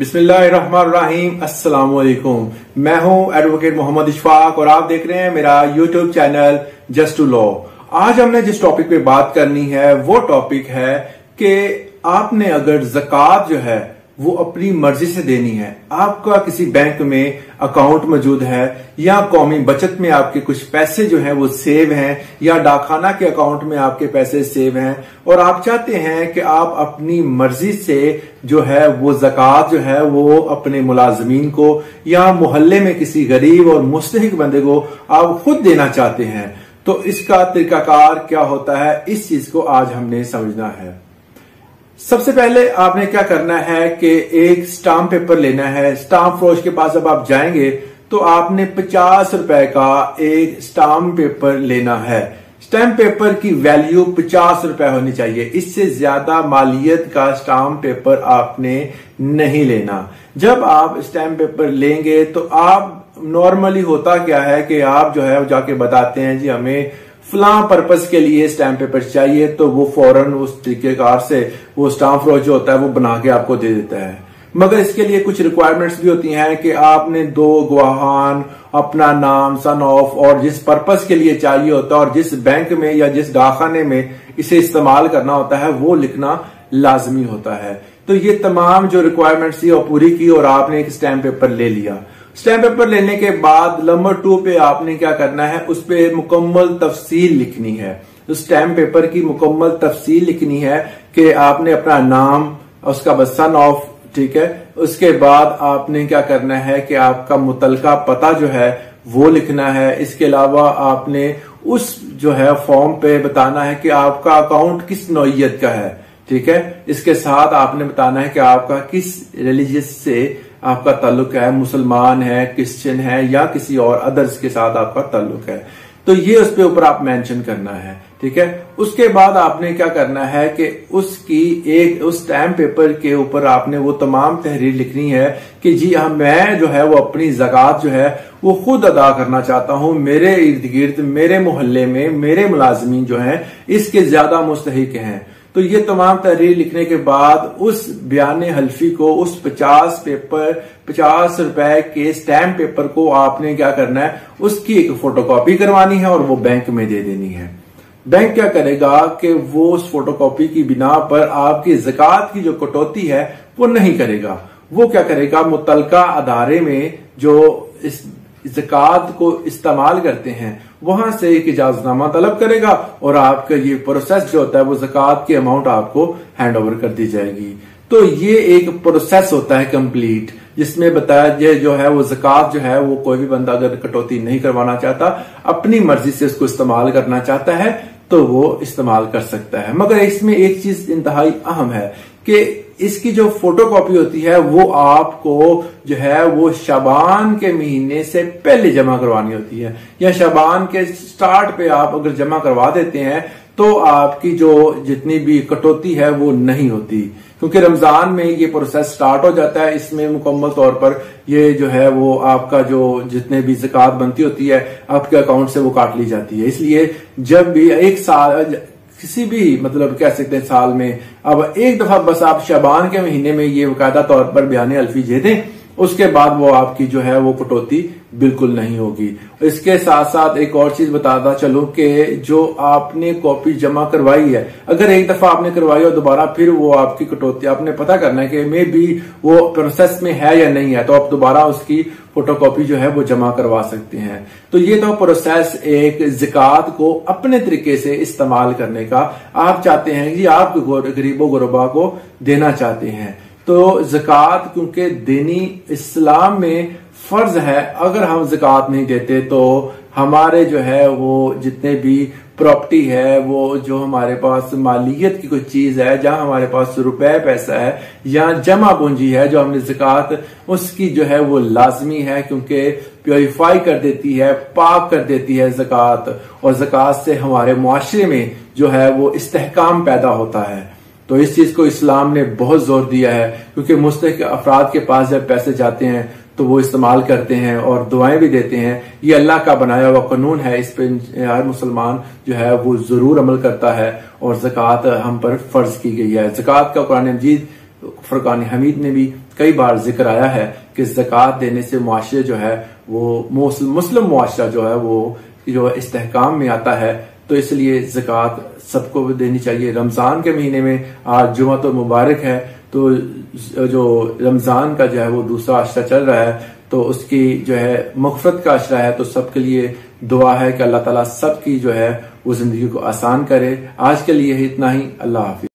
بسم اللہ الرحمن الرحیم السلام علیکم میں ہوں ایڈوکیٹ محمد اشفاق اور آپ دیکھ رہے ہیں میرا YouTube channel just to love آج ہم نے جس ٹاپک پہ بات کرنی ہے وہ ٹاپک ہے کہ آپ نے اگر زکات جو ہے وہ اپنی مرضی سے دینی ہے۔ آپ کا کسی بینک میں اکاؤنٹ موجود ہے یا قومی بچت میں آپ کے کچھ پیسے جو ہیں وہ سیو ہیں یا ڈاکخانہ کے اکاؤنٹ میں آپ کے پیسے سیو ہیں اور آپ چاہتے ہیں کہ آپ اپنی مرضی سے جو ہے وہ زکوٰۃ جو ہے وہ اپنے ملازمین کو یا محلے میں کسی غریب اور مستحق بندے کو آپ خود دینا چاہتے ہیں۔ تو اس کا طریقہ کار کیا ہوتا ہے؟ اس چیز کو آج ہم نے سمجھنا ہے۔ سب سے پہلے آپ نے کیا کرنا ہے کہ ایک سٹامپ پیپر لینا ہے۔ سٹامپ فروش کے پاس جب آپ جائیں گے تو آپ نے پچاس روپے کا ایک سٹامپ پیپر لینا ہے۔ سٹامپ پیپر کی ویلیو پچاس روپے ہونی چاہیے۔ اس سے زیادہ مالیت کا سٹامپ پیپر آپ نے نہیں لینا۔ جب آپ سٹامپ پیپر لیں گے تو آپ نارملی ہوتا کیا ہے کہ آپ جو ہے جا کے بتاتے ہیں جی ہمیں فلاں پرپز کے لیے اسٹیمپ پیپر چاہیے، تو وہ فوراً اس طریقے کار سے وہ اسٹامپ فروش جو ہوتا ہے وہ بنا کے آپ کو دے دیتا ہے۔ مگر اس کے لیے کچھ ریکوائرمنٹس بھی ہوتی ہیں کہ آپ نے دو گواہان، اپنا نام سن آف اور جس پرپز کے لیے چاہیے ہوتا ہے اور جس بینک میں یا جس ڈاکخانے میں اسے استعمال کرنا ہوتا ہے، وہ لکھنا لازمی ہوتا ہے۔ تو یہ تمام جو ریکوائرمنٹس تھی وہ پوری کی اور آپ نے ایک اسٹیمپ پیپر لے لیا۔ اسٹیمپ پیپر لینے کے بعد نمبر ٹو پہ آپ نے کیا کرنا ہے اس پہ مکمل تفصیل لکھنی ہے اسٹیمپ پیپر کی مکمل تفصیل لکھنی ہے کہ آپ نے اپنا نام اس کا سن آف ٹھیک ہے اس کے بعد آپ نے کیا کرنا ہے کہ آپ کا متعلقہ پتا جو ہے وہ لکھنا ہے اس کے علاوہ آپ نے اس جو ہے فارم پہ بتانا ہے کہ آپ کا اکاؤنٹ کس نوعیت کا ہے ٹھیک ہے اس کے ساتھ آپ نے بتانا ہے کہ آپ کا کس ریلیجیس سے آپ کا تعلق ہے، مسلمان ہے، کرسچن ہے یا کسی اور ادرس کے ساتھ آپ کا تعلق ہے۔ تو یہ اس پہ اوپر آپ مینشن کرنا ہے، ٹھیک ہے؟ اس کے بعد آپ نے کیا کرنا ہے کہ اس کی ایک، اس ٹائم پیپر کے اوپر آپ نے وہ تمام تحریر لکھنی ہے کہ جی ہاں میں جو ہے وہ اپنی زکات جو ہے وہ خود ادا کرنا چاہتا ہوں، میرے ارد گرد، میرے محلے میں، میرے ملازمین جو ہیں، اس کے زیادہ مستحق ہیں۔ تو یہ تمام تحریر لکھنے کے بعد اس بیان حلفی کو، اس پچاس پیپر، پچاس روپے کے سٹیمپ پیپر کو آپ نے کیا کرنا ہے؟ اس کی ایک فوٹو کاپی کروانی ہے اور وہ بینک میں دے دینی ہے۔ بینک کیا کرے گا کہ وہ اس فوٹو کاپی کی بنا پر آپ کی زکات کی جو کٹوتی ہے وہ نہیں کرے گا۔ وہ کیا کرے گا؟ متعلقہ ادارے میں جو اس زکات کو استعمال کرتے ہیں، وہاں سے ایک اجازت نامہ طلب کرے گا اور آپ کا یہ پروسیس جو ہوتا ہے وہ زکات کی اماؤنٹ آپ کو ہینڈ اوور کر دی جائے گی۔ تو یہ ایک پروسیس ہوتا ہے کمپلیٹ جس میں بتایا جائے جو ہے وہ زکات جو ہے وہ کوئی بھی بندہ اگر کٹوتی نہیں کروانا چاہتا، اپنی مرضی سے اس کو استعمال کرنا چاہتا ہے، تو وہ استعمال کر سکتا ہے۔ مگر اس میں ایک چیز انتہائی اہم ہے کہ اس کی جو فوٹو کاپی ہوتی ہے، وہ آپ کو جو ہے، وہ شبان کے مہینے سے پہلے جمع کروانی ہوتی ہے۔ یا شبان کے سٹارٹ پہ آپ اگر جمع کروا دیتے ہیں، تو آپ کی جو جتنی بھی کٹوتی ہے، وہ نہیں ہوتی۔ کیونکہ رمضان میں یہ پروسیس سٹارٹ ہو جاتا ہے، اس میں مکمل طور پر یہ جو ہے، وہ آپ کا جو جتنے بھی زکات بنتی ہوتی ہے، آپ کے اکاؤنٹ سے وہ کاٹ لی جاتی ہے۔ اس لیے جب بھی ایک سال کسی بھی مطلب کہہ سکتے ہیں سال میں۔ اب ایک دفعہ بس آپ شبان کے مہینے میں یہ باقاعدہ طور پر بیان الفی جے دیں اس کے بعد وہ آپ کی جو ہے وہ کٹوتی بالکل نہیں ہوگی۔ اس کے ساتھ ساتھ ایک اور چیز بتاتا چلو کہ جو آپ نے کاپی جمع کروائی ہے، اگر ایک دفعہ آپ نے کروائی اور دوبارہ پھر وہ آپ کی کٹوتی، آپ نے پتا کرنا ہے کہ میں بھی وہ پروسیس میں ہے یا نہیں ہے، تو آپ دوبارہ اس کی فوٹو کاپی جو ہے وہ جمع کروا سکتے ہیں۔ تو یہ تو پروسیس ایک زکات کو اپنے طریقے سے استعمال کرنے کا آپ چاہتے ہیں جی آپ غریب و غربا کو دینا چاہتے ہیں۔ تو زکات کیونکہ دینی اسلام میں فرض ہے، اگر ہم زکات نہیں دیتے تو ہمارے جو ہے وہ جتنے بھی پراپرٹی ہے، وہ جو ہمارے پاس مالیت کی کوئی چیز ہے، جہاں ہمارے پاس روپے پیسہ ہے یا جمع پونجی ہے جو ہم نے زکات اس کی جو ہے وہ لازمی ہے کیونکہ پیوریفائی کر دیتی ہے، پاک کر دیتی ہے زکات اور زکات سے ہمارے معاشرے میں جو ہے وہ استحکام پیدا ہوتا ہے۔ تو اس چیز کو اسلام نے بہت زور دیا ہے، کیونکہ مستحق افراد کے پاس جب پیسے جاتے ہیں تو وہ استعمال کرتے ہیں اور دعائیں بھی دیتے ہیں۔ یہ اللہ کا بنایا ہوا قانون ہے، اس پہ ہر مسلمان جو ہے وہ ضرور عمل کرتا ہے اور زکوٰۃ ہم پر فرض کی گئی ہے۔ زکوٰۃ کا قرآن مجید، فرقان حمید نے بھی کئی بار ذکر آیا ہے کہ زکوٰۃ دینے سے معاشرے جو ہے وہ مسلم معاشرہ جو ہے وہ جو استحکام میں آتا ہے تو اس لیے زکوٰۃ سب کو دینی چاہیے۔ رمضان کے مہینے میں آج جمعہ تو مبارک ہے، تو جو رمضان کا جو ہے وہ دوسرا عشرہ چل رہا ہے، تو اس کی جو ہے مغفرت کا عشرہ ہے، تو سب کے لیے دعا ہے کہ اللہ تعالیٰ سب کی جو ہے وہ زندگی کو آسان کرے۔ آج کے لیے اتنا ہی۔ اللہ حافظ۔